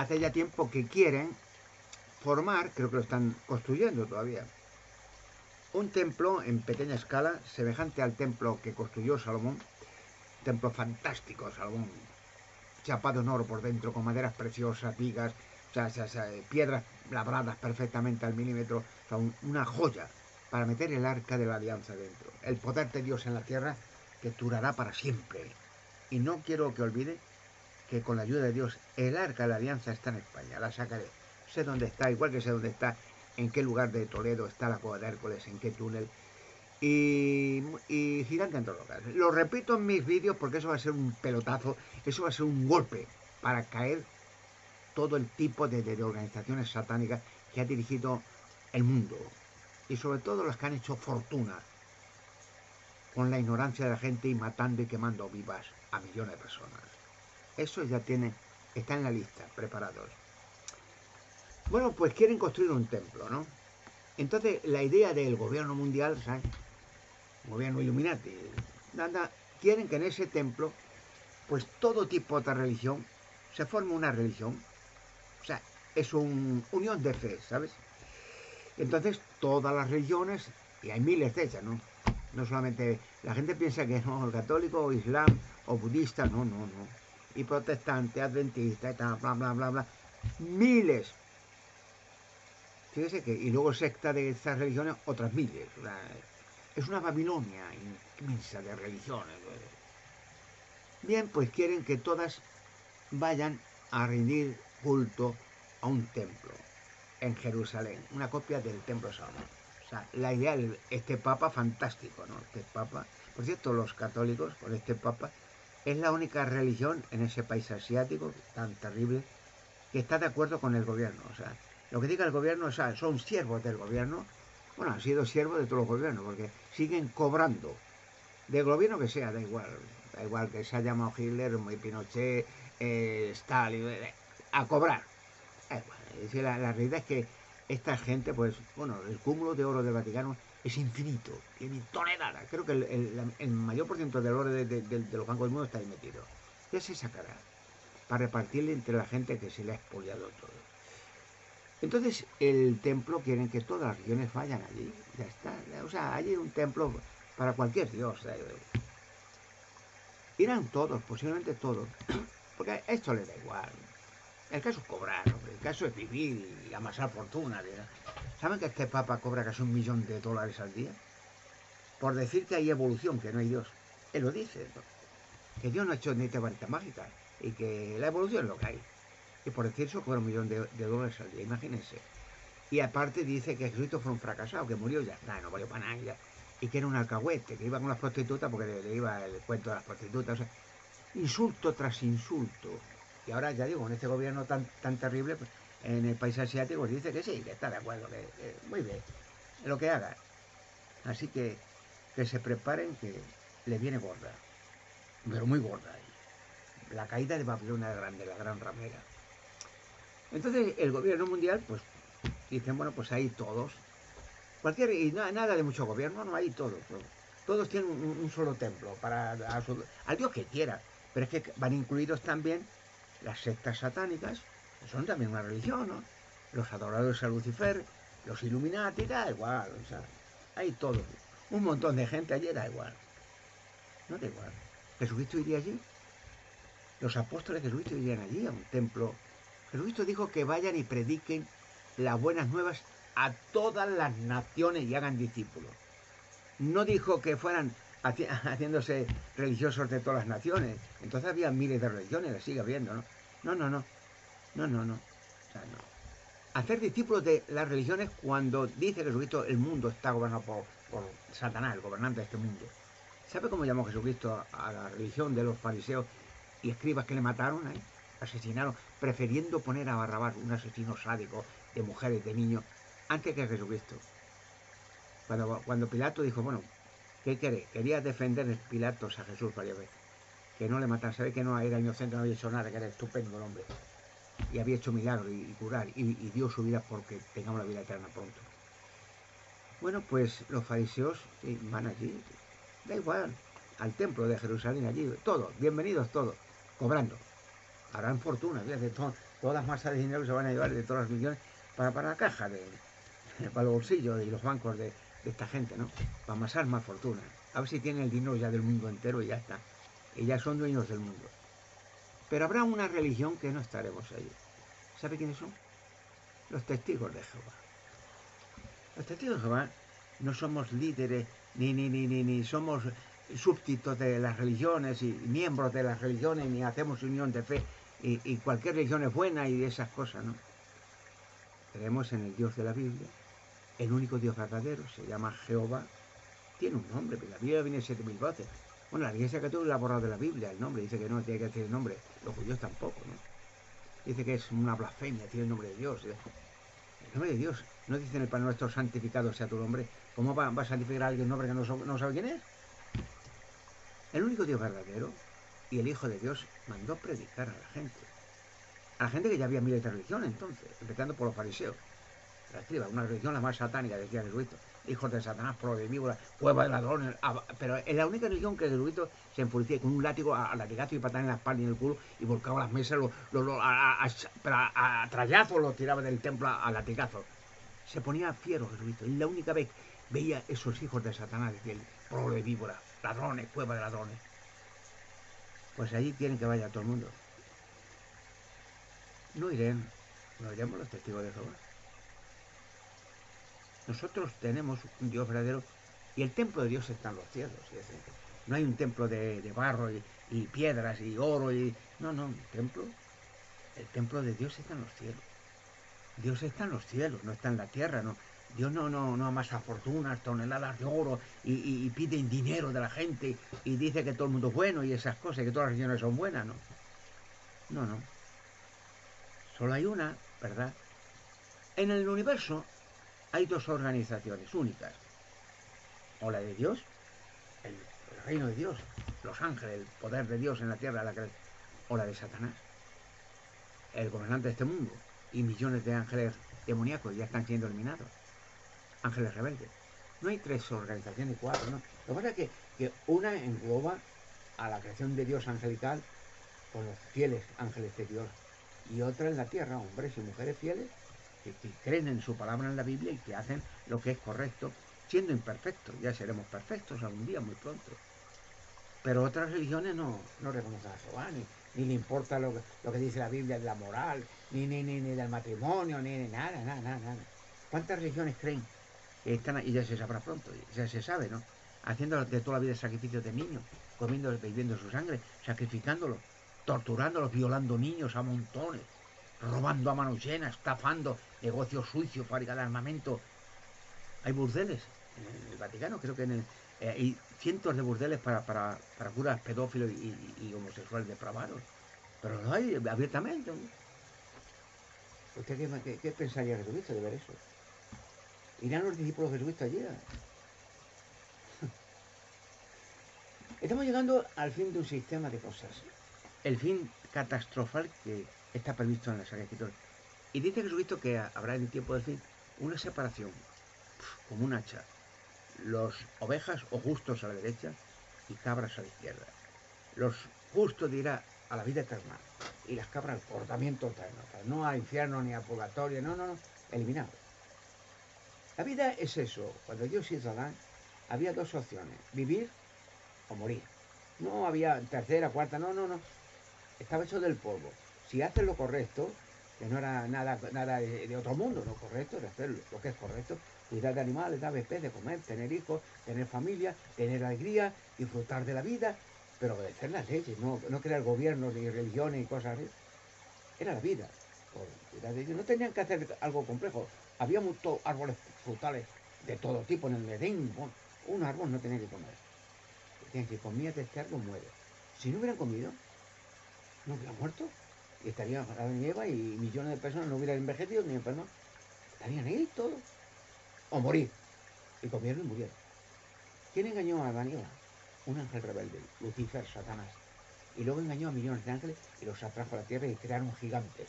hace ya tiempo que quieren formar, creo que lo están construyendo todavía, un templo en pequeña escala, semejante al templo que construyó Salomón, templo fantástico, Salomón, chapado en oro por dentro, con maderas preciosas, vigas, sea, piedras labradas perfectamente al milímetro, una joya para meter el arca de la alianza dentro. El poder de Dios en la tierra que durará para siempre. Y no quiero que olvide que con la ayuda de Dios el arca de la alianza está en España, la sacaré. Sé dónde está, igual que sé dónde está, en qué lugar de Toledo está la cueva de Hércules, en qué túnel. Y, y todos los Lo repito en mis vídeos porque eso va a ser un pelotazo, eso va a ser un golpe para caer todo el tipo de organizaciones satánicas que ha dirigido el mundo. Y sobre todo las que han hecho fortuna con la ignorancia de la gente y matando y quemando vivas a millones de personas. Eso ya tiene, está en la lista, preparados. Bueno, pues quieren construir un templo, ¿no? Entonces, la idea del gobierno mundial, ¿sabes? gobierno Illuminati, nada, quieren que en ese templo, pues todo tipo de religión, se forme una religión. O sea, es una unión de fe, ¿sabes? Entonces, todas las religiones, y hay miles de ellas, ¿no? No solamente, la gente piensa que no, el católico o islam o budista, no, no, no. Y protestante, adventista, bla, bla, bla, bla. Miles. Fíjese que, y luego secta de estas religiones, otras miles. es una Babilonia inmensa de religiones. Bien, pues quieren que todas vayan a rendir culto a un templo en Jerusalén, una copia del templo Salomón la idea de este papa fantástico, ¿no? Este papa, por cierto, los católicos, con este papa, es la única religión en ese país asiático tan terrible que está de acuerdo con el gobierno. O sea, lo que diga el gobierno, o sea, son siervos del gobierno, bueno, han sido siervos de todos los gobiernos, porque siguen cobrando, del gobierno que sea, da igual, da igual que se haya llamado Hitler, Pinochet, eh, Stalin, eh, a cobrar. la, la realidad es que esta gente, pues, bueno, el cúmulo de oro del Vaticano es infinito, tiene toneladas. Creo que el, mayor por ciento del oro de, los bancos del mundo está ahí metido. Ya se sacará para repartirle entre la gente que se le ha expoliado todo. Entonces, el templo quieren que todas las religiones vayan allí. Ya está. O sea, allí un templo para cualquier dios. Irán todos, posiblemente todos. Porque a esto le da igual. El caso es cobrar, el caso es vivir y amasar fortuna. ¿Saben que este papa cobra casi un millón de dólares al día? Por decir que hay evolución, que no hay Dios. Él lo dice, que Dios no ha hecho ni varita mágica y que la evolución es lo que hay. Y por decir eso cobra un millón de, dólares al día, imagínense. Y aparte dice que Jesucristo fue un fracasado, que murió ya. Nah, no valió para nada Y que era un alcahuete, que iba con las prostitutas porque le, iba el cuento de las prostitutas. insulto tras insulto. Y ahora, ya digo, en este gobierno tan, tan terrible, pues, en el país asiático dice que sí, que está de acuerdo, que, muy bien, lo que haga. Así que que se preparen que le viene gorda, pero muy gorda. La caída de Babilonia grande, la gran ramera. Entonces el gobierno mundial, pues, dicen, bueno, pues hay todos. Cualquier, y nada de mucho gobierno, no hay todos. Todos tienen un, solo templo para al Dios que quiera. Pero es que van incluidos también las sectas satánicas, son también una religión, ¿no? Los adoradores a Lucifer, los Illuminati, da igual, o sea, hay todo. Un montón de gente allí da igual. No da igual. ¿Jesucristo iría allí? Los apóstoles de Jesucristo irían allí a un templo. Jesucristo dijo que vayan y prediquen las buenas nuevas a todas las naciones y hagan discípulos. No dijo que fueran haciéndose religiosos de todas las naciones. Entonces había miles de religiones, sigue habiendo, ¿no? No, no, no. No, no, no. O sea, no. Hacer discípulos de las religiones cuando dice Jesucristo el mundo está gobernado por, Satanás, el gobernante de este mundo. ¿Sabe cómo llamó Jesucristo a la religión de los fariseos y escribas que le mataron? Asesinaron, prefiriendo poner a Barrabás, un asesino sádico de mujeres, de niños, antes que Jesucristo. Cuando, cuando Pilato dijo, bueno, ¿Qué quiere? Quería defender el Pilatos a Jesús varias veces. Que no le mataran, sabe que no era inocente, no había hecho nada, que era estupendo el hombre. Y había hecho milagros y, curar, y, dio su vida porque tengamos la vida eterna pronto. Bueno, pues los fariseos van allí, da igual, al templo de Jerusalén allí, todos, bienvenidos todos, cobrando. harán fortuna, fíjate, todas las masas de dinero se van a llevar de todas las millones para, para la caja, de, para los bolsillos y los bancos de, de esta gente, ¿no? Para amasar más fortuna. A ver si tienen el dinero ya del mundo entero y ya está. Y ya son dueños del mundo. Pero habrá una religión que no estaremos ahí. ¿Sabe quiénes son? Los testigos de Jehová. Los testigos de Jehová no somos líderes ni, ni, ni, ni, ni somos súbditos de las religiones y miembros de las religiones, ni hacemos unión de fe y, y cualquier religión es buena y esas cosas, ¿no? Creemos en el Dios de la Biblia, el único Dios verdadero, se llama Jehová, tiene un nombre, la Biblia viene siete mil veces. Bueno, la Iglesia Católica la ha borrado de la Biblia el nombre, dice que no tiene que decir el nombre, los judíos tampoco, ¿no? Dice que es una blasfemia, tiene el nombre de Dios. El nombre de Dios, no dice en el Padre Nuestro santificado sea tu nombre. ¿Cómo va, a santificar a alguien un nombre que no, no sabe quién es? El único Dios verdadero y el Hijo de Dios mandó predicar a la gente. A la gente que ya había miles de religiones entonces, empezando por los fariseos la escriba, una religión la más satánica, decía Jesucristo. Hijos de Satanás, pro de víbora, cueva de ladrones. Pero es la única religión que Jesucristo se enfurecía con un látigo a, latigazo y patada en la espalda y en el culo y volcaba las mesas, a, a, trallazos los tiraba del templo a, latigazo. Se ponía fiero Jesucristo. Y la única vez veía esos hijos de Satanás, decía el pro de víbora, ladrones, cueva de ladrones. Pues allí quieren que vaya todo el mundo. No iremos, no iremos los testigos de Jehová. Nosotros tenemos un Dios verdadero y el templo de Dios está en los cielos. No hay un templo de, barro y, piedras y oro y. No, no, el templo. El templo de Dios está en los cielos. Dios está en los cielos, no está en la tierra, no. Dios no, no, no amasa fortunas, toneladas de oro y, y, pide dinero de la gente y dice que todo el mundo es bueno y esas cosas, que todas las religiones son buenas, ¿no? No, no. Solo hay una, ¿verdad? En el universo hay dos organizaciones únicas. O la de Dios, el, reino de Dios, los ángeles, el poder de Dios en la tierra, la o la de Satanás, el gobernante de este mundo, y millones de ángeles demoníacos ya están siendo eliminados. Ángeles rebeldes. No hay tres organizaciones, cuatro, ¿no? Lo que pasa es que, que una engloba a la creación de Dios angelical con los fieles ángeles de Dios y otra en la tierra, hombres y mujeres fieles que, creen en su palabra en la Biblia y que hacen lo que es correcto, siendo imperfectos. Ya seremos perfectos algún día, muy pronto. Pero otras religiones no, no reconocen a Jehová, ni, ni le importa lo lo que dice la Biblia de la moral, ni, ni, ni, del matrimonio, ni, nada, nada, nada, nada. ¿Cuántas religiones creen están y ya se sabrá pronto, ya se sabe, ¿no? Haciendo de toda la vida sacrificios de niños, comiendo, bebiendo su sangre, sacrificándolos, torturándolos, violando niños a montones, robando a mano llena, estafando, negocios sucios, fábrica de armamento. Hay burdeles en el Vaticano, creo que eh, hay cientos de burdeles para, para, curas pedófilos y, homosexuales depravados. Pero lo hay abiertamente. ¿Usted qué, pensaría Jesucristo de ver eso? ¿Irán los discípulos de Jesucristo allí? Estamos llegando al fin de un sistema de cosas. El fin catastrofal que está previsto en la Sagrada Escritura. Y dice Jesucristo que habrá en el tiempo del fin una separación, como un hacha. Los ovejas o justos a la derecha y cabras a la izquierda. Los justos dirá a la vida eterna y las cabras al portamiento eterno. No a infierno ni a purgatorio, no, no, no, eliminado. La vida es eso. Cuando Dios hizo Adán, había dos opciones, vivir o morir. No había tercera, cuarta, no, no, no. Estaba hecho del polvo si haces lo correcto, que no era nada, nada de, otro mundo, lo correcto era hacer lo que es correcto, cuidar de animales, dar de comer, tener hijos, tener familia, tener alegría, disfrutar de la vida, pero obedecer las leyes, no, no crear gobiernos ni religiones y cosas así. Era la vida. No tenían que hacer algo complejo. Había muchos árboles frutales de todo tipo en el Edén. un árbol no tenía que comer. Tenían que de este árbol muere. Si no hubieran comido, no hubieran muerto y estaría Adán y Eva y millones de personas no hubieran envejecido ni enfermado. Estarían ahí todos. O morir. Y comieron y murieron. ¿Quién engañó a Adán y? Un ángel rebelde, Lucifer, Satanás. Y luego engañó a millones de ángeles y los atrajo a la tierra y crearon gigantes.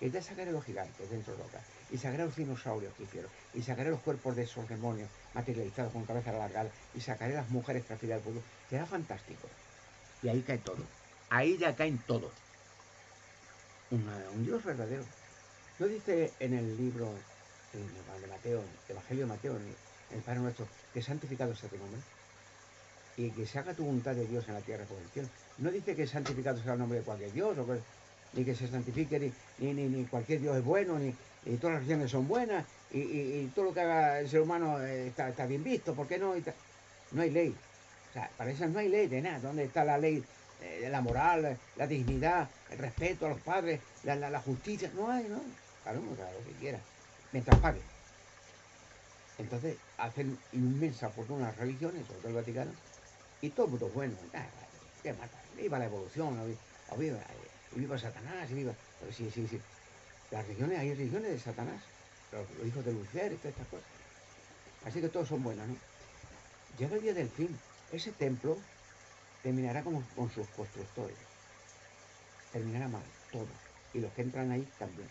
Y de sacaré los gigantes dentro de la Y sacaré los dinosaurios que hicieron. Y sacaré los cuerpos de esos demonios materializados con cabeza alargada. Y sacaré las mujeres que al pueblo. Será fantástico. Y ahí cae todo. Ahí ya caen todos un Dios verdadero. No dice en el libro de Mateo, Evangelio de Mateo, en el Padre Nuestro, que santificado sea tu nombre y que se haga tu voluntad de Dios en la tierra como en el cielo. No dice que santificado sea el nombre de cualquier Dios, ni que se santifique, ni, ni, cualquier Dios es bueno, ni, todas las religiones son buenas, y, todo lo que haga el ser humano eh, está, bien visto, ¿por qué no? No hay ley. O sea, para eso no hay ley de nada. ¿Dónde está la ley eh, la moral, la dignidad, el respeto a los padres, la, justicia? No hay, ¿no? Cada uno haga lo que quiera, mientras pague. Entonces hacen inmensa fortuna las religiones, sobre todo el Vaticano, y todo el mundo es bueno. ¿Qué mata? Viva la evolución, o viva, viva Satanás, viva. Pero sí, sí, sí. Las religiones, hay religiones de Satanás, los, hijos de Lucifer y todas estas cosas. Así que todos son buenos, ¿no? Llega el día del fin. Ese templo terminará como con sus constructores. Terminará mal, todo. Y los que entran ahí también.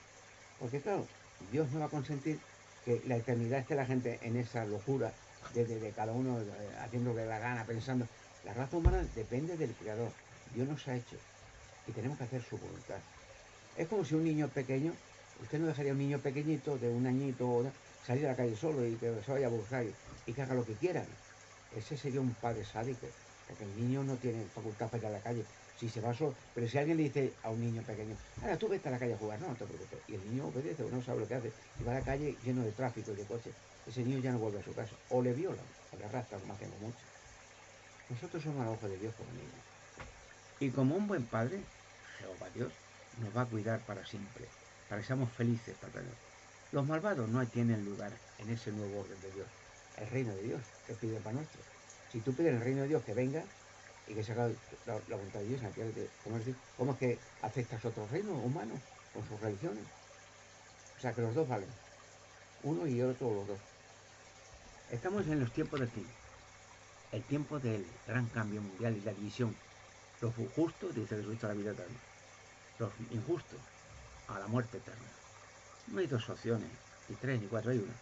Porque claro, Dios no va a consentir que la eternidad esté la gente en esa locura de, cada uno eh, haciendo que la gana, pensando. La raza humana depende del Creador. Dios nos ha hecho y tenemos que hacer su voluntad. Es como si un niño pequeño, usted no dejaría un niño pequeñito de un añito salir a la calle solo y que se vaya a buscar y, que haga lo que quiera. Ese sería un padre sádico, porque el niño no tiene facultad para ir a la calle. Si se va solo, pero si alguien le dice a un niño pequeño, ahora tú vete a la calle a jugar, no, te preocupes. Y el niño obedece, o no sabe lo que hace, y va a la calle lleno de tráfico y de coches ese niño ya no vuelve a su casa. O le violan, o le arrastran, como hacemos mucho. Nosotros somos al ojo de Dios como niños. Y como un buen padre, Jehová Dios, nos va a cuidar para siempre, para que seamos felices para tener. Los malvados no tienen lugar en ese nuevo orden de Dios. El reino de Dios que pide para nuestro. Si tú pides el reino de Dios que venga y que se haga la, voluntad de Dios, ¿cómo es, ¿cómo que aceptas otro reino humano con sus religiones? O sea que los dos valen. Uno y otro los dos. Estamos en los tiempos del fin, el tiempo del gran cambio mundial y la división. Los justos, dice Jesucristo, a la vida eterna. Los injustos, a la muerte eterna. No hay dos opciones, ni tres, ni cuatro, hay una.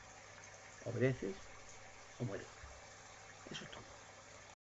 Obedeces o mueres. Eso es todo.